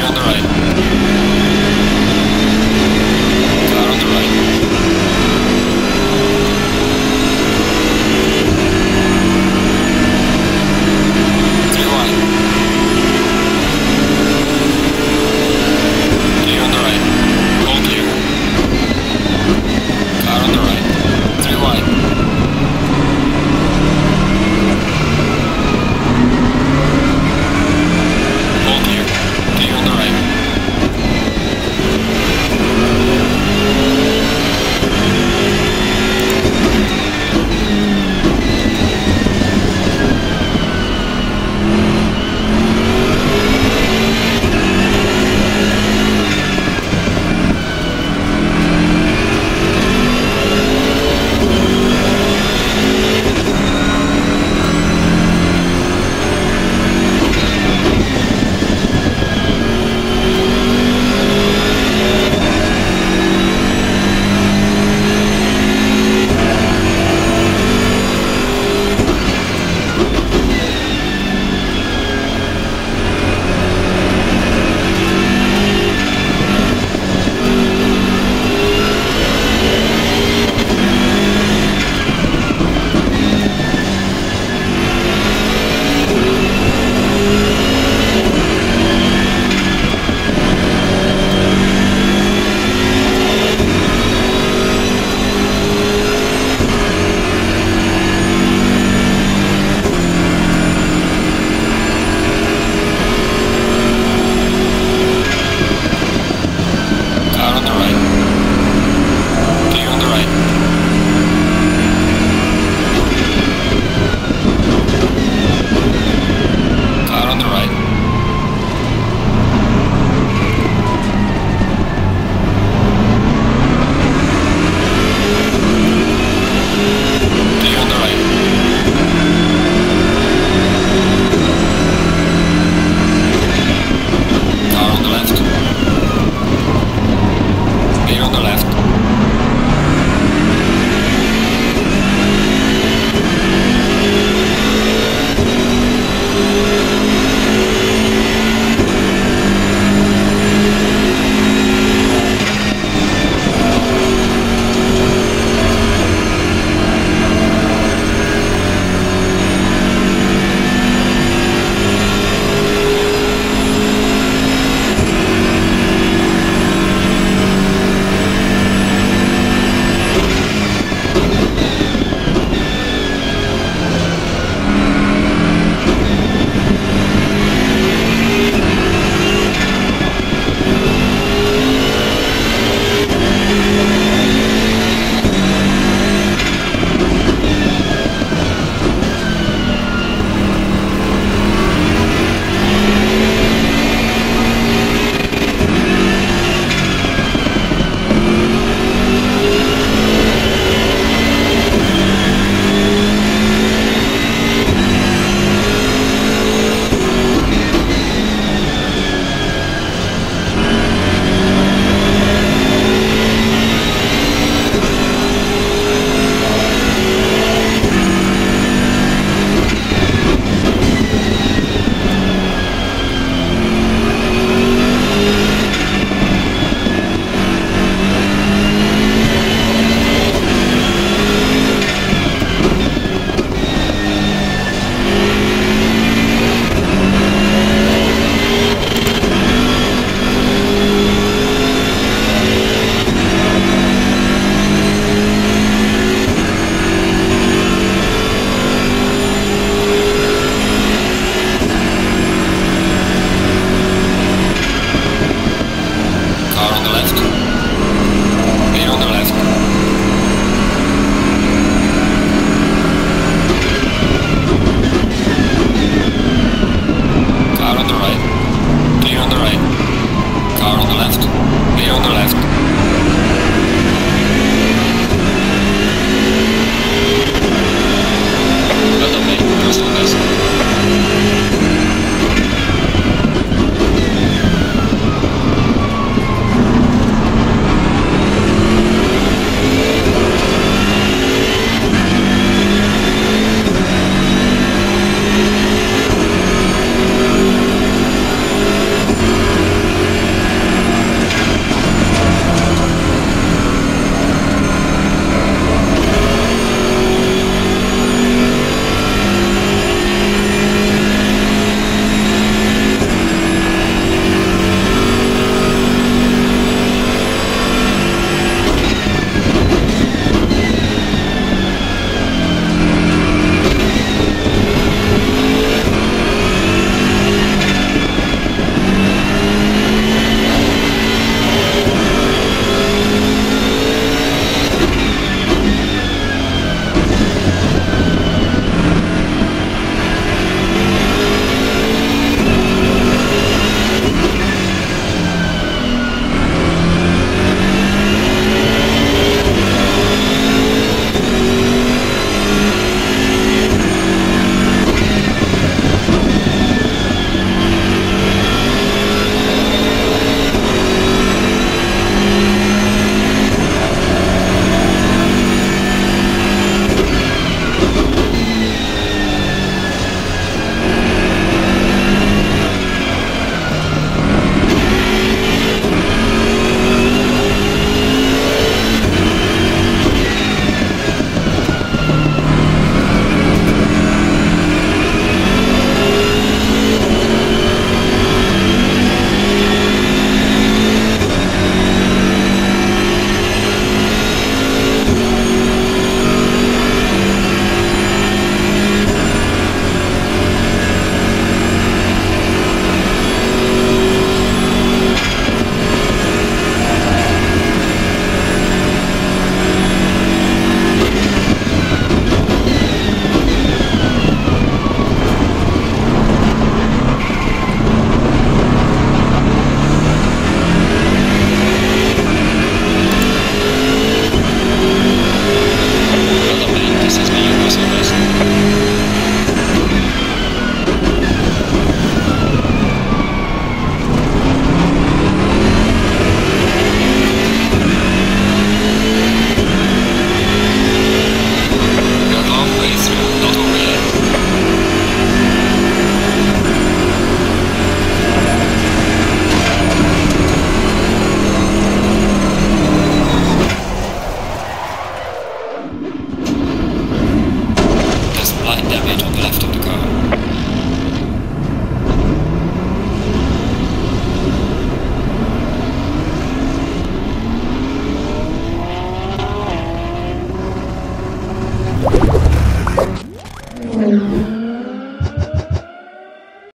You'll.